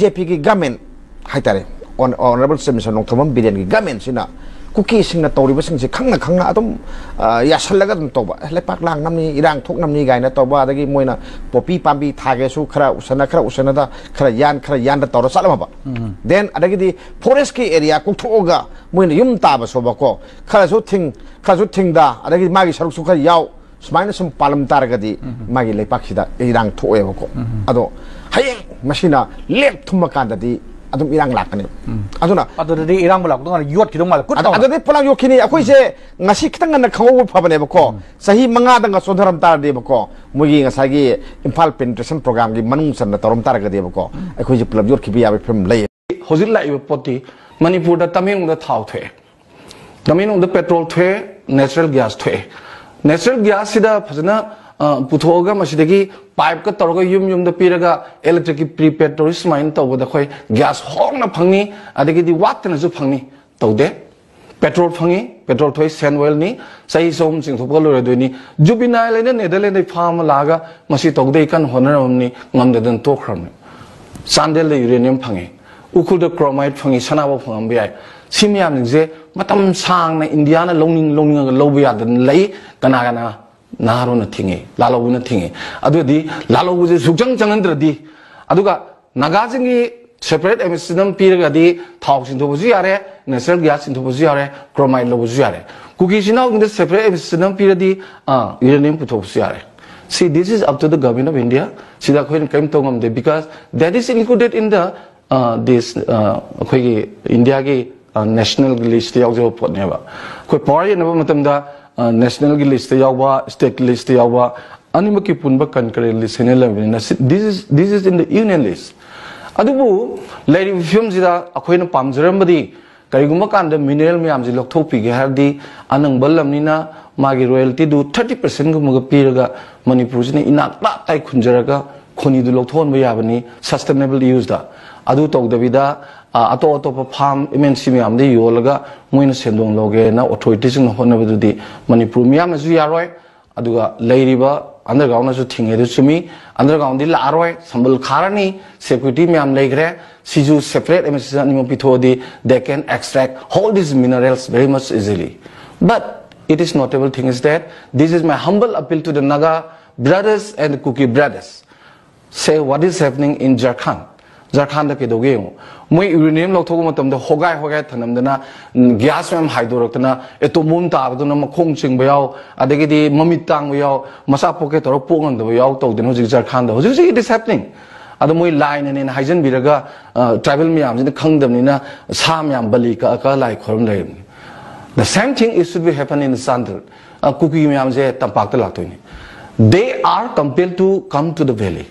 JP ki government hai tare on honorable sim sa nokthom billion ki government sina. Kuki sing na tori ba sing se khang na khang na atom ya sal laga dum to ba. Eh, le pak lang nam ni irang thok nam ni gai na to ba. Da gi moi na popi pam bi tha ge su khra usana khra usana da khra yan khra yan da tor sal mm-hmm. then ada gi di forest area ku tho ga na yum ta ba so ba ko. Khra su thing khra ada gi ma gi saruk yau. Smaina sum palam tar ga di mm-hmm. ma gi irang tho e ba mm-hmm. ado है मन लेपने पुलिने अहिलेस महादर तर मैले इम्फा पेनट्रेसन programme चाहिँ तरम् तर अखैजे पुल जो फिबल ल पोति मपुर तमेल तमेमो पेट्रोल ग्यास न्यासँग पुथोगा मसीदगी पाइप का तौर युम युम द पीरगा इलेक्ट्रिक प्रीपेड तौर स्माइन तौब द खय गैस होंग न फंगनी अदगी दि वात न जु फंगनी तौदे पेट्रोल फंगी पेट्रोल थोय सेन ऑयल नि सही सोम सिंग थोप लो रे दुनी जुबिना लेने नेदरलैंड दे फार्म लागा मसी तौदे कन होनर हमनि ngam de den to khram sandel le uranium फंगी उखुल द क्रोमाइड फंगी सनाबो फंगम बयाय सिमियाम जे मतम सांग न इंडिया न लोंगिंग ga lobi ya den lei kana kana नारो न थिंगे लालोबु न थिंगे अदुदी लालोबु जे सुजंग चंगंद्रदी अदुगा नागाजिंगी separate emission piragadi thau sinthobuju yare natural gas sinthobuju yare chromite lobuju yare kuki sinau in the separate emission piradi uh, uranium puthobuju yare see this is up to the government of india See, sida khoin kaim tongam de because that is included in the uh, this uh, india gi uh, national list yaw jo pot ne ba khoi power ye na matam da uh, national gi list yaw ba state list yaw ba animaki punba concurrent list ne la this is this is in the union list ꯑꯗꯨꯕꯨ ꯂꯩꯔꯤꯕ ꯐꯤꯕꯝꯁꯤꯗ ꯑꯩꯈꯣꯏꯅ ꯄꯥꯝꯖꯔꯝꯕꯗꯤ ꯀꯔꯤꯒꯨꯝꯕ ꯀꯥꯟꯗ mineral ꯃꯌꯥꯝꯁꯤ ꯂꯧꯊꯣꯛꯄꯤꯒꯦ ꯍꯥꯏꯔꯗꯤ ꯑꯅꯪꯕ ꯂꯝꯅꯤꯅ ꯃꯥꯒꯤ ꯔꯣꯌꯦꯜꯇꯤꯗꯨ thirty ꯄꯥꯔꯁꯦꯟꯒꯨꯝꯕꯒ ꯄꯤꯔꯒ ꯃꯅꯤꯄꯨꯔꯁꯤꯅ ꯏꯅꯥꯛ ꯇꯥ ꯇꯥꯏ ꯈꯨꯟꯖꯔꯒ ꯈꯣꯅꯤꯗꯨ ꯂꯧꯊꯣꯛꯍꯟꯕ ꯌꯥꯕꯅꯤ ꯁꯁꯇꯦꯅꯦꯕꯜ ꯌꯨꯁꯗ अतो अतोप फाम इमें योग मैं सेंदों लोगे ना ऑथोरीटी हमने मनपुर मैं अंडरग्राउंड थीरे चुमी अंडरग्राउंड लारो संबल खाने सेक्यूरीटी मैं लेग्रे सिजु सेपरेट एम एस सीमा पीथोदी they can extract whole this minerals very much easily but it is notable thing is that this is my humble appeal to the Naga brothers and Kuki brothers so what is happening in Jharkhand ꯖꯔꯈꯥꯟꯗ ꯀꯩꯗꯧꯒꯦ ꯌꯦꯡꯉꯣ ꯃꯣꯏ ꯌꯨꯔꯦꯅꯤꯌꯝ ꯂꯧꯊꯣꯛꯄ ꯃꯇꯝꯗ ꯍꯣꯒꯥꯏ ꯍꯣꯒꯥꯏ ꯊꯅꯝꯗꯅ gas ꯃꯌꯥꯝ ꯍꯥꯏꯗꯣꯔꯛꯇꯅ atom ꯇꯥꯕꯗꯨꯅ ꯃꯈꯣꯡ ꯆꯤꯡꯕ ꯌꯥꯎ ꯑꯗꯒꯤꯗꯤ ꯃꯃꯤꯠ ꯇꯥꯡꯕ ꯌꯥꯎ ꯃꯆꯥ ꯄꯣꯛꯀꯦ ꯇꯧꯔꯒ ꯄꯣꯛ ꯉꯝꯗꯕ ꯌꯥꯎ ꯇꯧꯗꯅ ꯍꯧꯖꯤꯛ ꯖꯔꯈꯥꯟꯗ ꯍꯧꯖꯤꯛ ꯍꯧꯖꯤꯛ ꯏꯠ ꯏꯁ ꯍꯦꯄꯅꯤꯡ ꯑꯗꯣ ꯃꯣꯏ ꯂꯥꯏꯅꯅꯦꯅ ꯍꯥꯏꯖꯟꯕꯤꯔꯒ ꯇ꯭ꯔꯥꯏꯕꯦꯜ ꯃꯌꯥꯝꯁꯤꯅ ꯈꯪꯗꯕꯅꯤꯅ ꯁꯥ ꯃꯌꯥꯝ ꯕꯂꯤ ꯀꯛꯑꯒ ꯂꯥꯏ ꯈꯣꯏꯔꯝ ꯂꯩꯔꯕꯅꯤ The same thing is should be happen in Sandal. Kuki ꯃꯌꯥꯝꯁꯦ ꯇꯝꯄꯥꯛꯇ ꯂꯥꯛꯇꯣꯏꯅꯤ they are compelled to come to the valley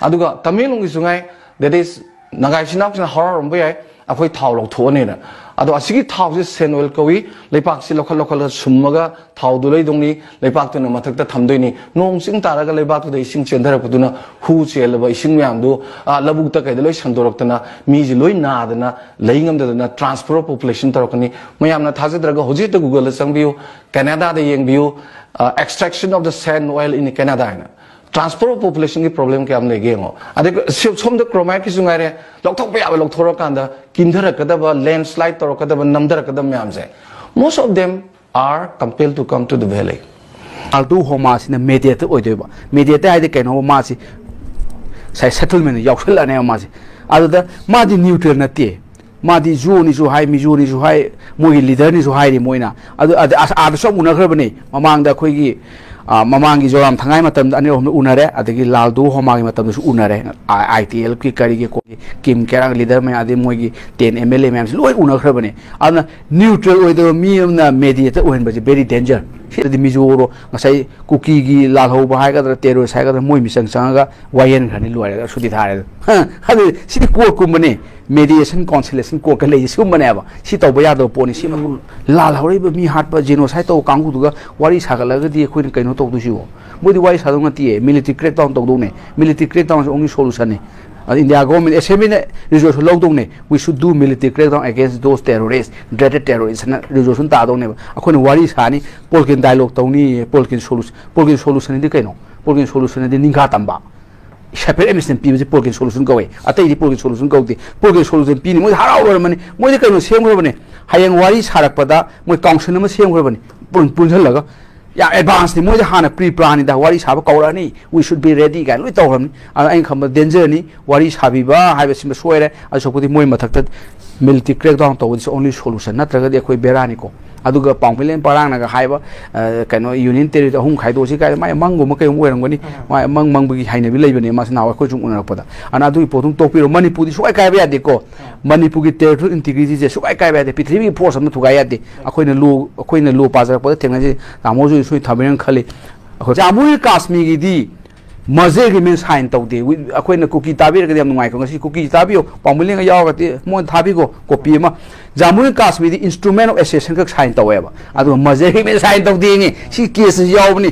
aduga tamelonggisu ngai that is nagai sinap sina horror rombo yai akhoi thau lok thone na ado asigi thau se sen oil kawi leipak si lokhal lokhal summaga thau du lei dongni leipak tu na mathak ta thamdoi ni nong sing taraga leipak tu dei sing chendara putuna hu chel ba ising myam du labuk ta kai loi sandorok tana mi ji loi na dana leingam da na transfer population tarokani mayam na thaje thajadraga hoji ta google sangbiu canada da yengbiu extraction of the sand oil in canada na transfer of population की problem क्या हमने गेंगो अदे सोम the chromite की सुंगारे लौथोक पे आवे लौथोर कांदा किंधर कदब landslide तोर कदब नमदर कदब म्याम से। Most of them are compelled to come to the valley altu homa sina mediate oidoiba mediate haide kaino ma si sai settlement yausel ane ma si aduda leader ni zu hai ri moina adu adu adu som una kharbani mamang da khoi gi ममांगी जोराम थंगाई मतम अने हम उनरे अदगी लालदू होमागी मतम सु उनरे की करी के को किम केरांग लीडर में आदि मोगी 10 एमएलए मैम लोय उनखरबने अदना न्यूट्रल ओइदो मी अमना मेडिएटर ओहन डेंजर सिदि मिजोरो कुकी का तेरो साय का मोय मिसंग संगा वायन खनि लोय सुदि थारे हदि सिदि कोर कुमने मेडिएशन कॉन्सिलेशन कोर का सि तौब यादो पोनि सि लाल हौरै मी हाट प जेनोसाइड तो कांगु दुगा वारी सागलगदि खोइन कैनो तौदुसिओ मोदी वारी सादो मिलिटरी तौदोने मिलिटरी डाउन ओनली सोल्यूशन ने terrorists dreaded terrorists na resolution ta dong ne akhon wari sani polkin dialogue tawni polkin solution polkin solution di kaino polkin solution di ningka tamba separate emission pi je program solution gawe atai di program solution gauti program solution pi ni moi harau ro mani moi de kaino sem ro bani hayang wari sarak pada moi council ma sem ro bani pun pun jal laga ꯌꯥꯝ ꯑꯦꯗꯚꯥꯟꯁꯅꯤ ꯃꯣꯏꯗ ꯍꯥꯟꯅ pre ꯄ꯭ꯂꯥꯟꯅꯤꯗ ꯋꯥꯔꯤ ꯁꯥꯕ ꯀꯧꯔꯛꯑꯅꯤ ꯋꯤ ꯁꯨꯗ B ready ꯀꯥꯏꯅ ꯂꯣꯏ ꯇꯧꯈ꯭ꯔꯕꯅꯤ ꯑꯗꯨꯅ ꯑꯩꯅ ꯈꯟꯕ ꯗꯦꯟꯖꯔꯅꯤ ꯋꯥꯔꯤ ꯁꯥꯕꯤꯕ ꯍꯥꯏꯕꯁꯤꯃ ꯁꯣꯏꯔꯦ ꯑꯗꯨ ꯁꯣꯛꯄꯗꯤ ꯃꯣꯏ ꯃꯊꯛꯇ ꯃꯤꯂꯤꯇꯔꯤ ꯀ꯭ꯔꯦꯛ ꯗꯥꯎꯟ ꯇꯧꯕꯗꯤ ꯑꯣꯟꯂꯤ ꯁꯣꯂꯨꯁꯟ ꯅꯠꯇ꯭ꯔꯒꯗꯤ ꯑꯩꯈꯣꯏ ꯕꯦꯔꯥꯅꯤꯀꯣ military crackdown to is only solution natraga de koi berani ko aduga pangpilen parang naga haiba kano union territory hum khaido si kai mai mangu ma kai oirang gani mai mang mang bagi haina bi leibani mas nawa ko jung unar pada ana adu potung topiro manipur di suai kai ba de ko manipur gi territory kai ba de pithribi force am thuga ya de akoina lu akoina lu pa jar pada thengna ji tamo ju sui thabiran khali jamui kashmir gi di मज़े की मीन sign तौदे अखोन कुकी ताबीरगद नुंगाई कुकी ताबियो पामुलिंग यावगति मोन थाबिगो कॉपी अमा जामुई काश्मीर इंस्ट्रूमेंट ऑफ़ एसेशन का साइन तौएबा अदो मज़े की मीन साइन तौदे नि सी केस यावबनी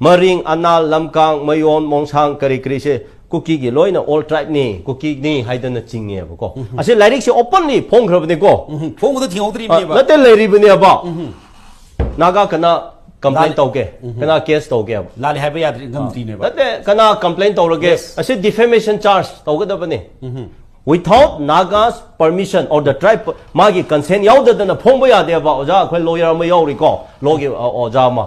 maring anal lamkang mayon mongsang kari kari se kuki gi loina all tribe ni kuki ni haidana ching ne ba ko ase lairik se openly phong khra bne ko phong do thing odri bne ba late lairi bne ba naga kana complain tauge kana case tauge lali haiba yad ngam ti ne ba late kana complain tauge ase defamation charge tauge da bne without naga's permission or the tribe magi consent yaudadana phong ba yade ba oja khoi lawyer ma yauri ko logi oja ma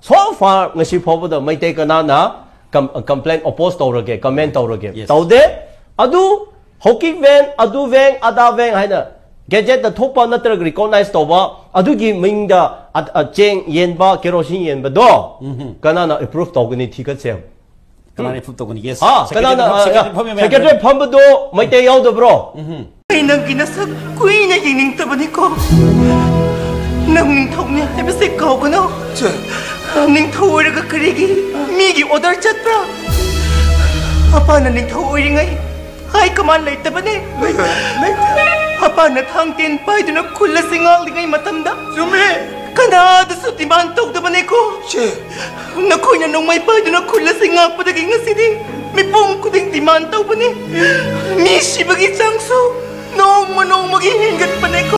so far ngasi phobo da mai te kana na na, com uh, complaint, oppose to rage comment to rage to de adu hockey ven adu ven ada ven haina gadget da thopa na tra recognize to ba adu gi ming da uh, cheng yen ba kerosene yen ba do mm-hmm. kana na approve to gni thika sem kana na approve to gni yes. ha kana na secretary phamba do mai te yau do bro nang gi na sak kui na ying ning ta ba ni ko nang ning thok ni hai ba se ko ko no ning thawir ka karigi migi order chatra apa na ning thawir ngai hai kaman lai ta bane apa na thang ten pai duna khulla singal dingai matam da sume kana da su timan tok da bane ko che na ko nya nong mai pai duna khulla singal pa da ging si di mi pum ku ding timan tok bane mi sibagi changsu nong ma nong magi hingat bane ko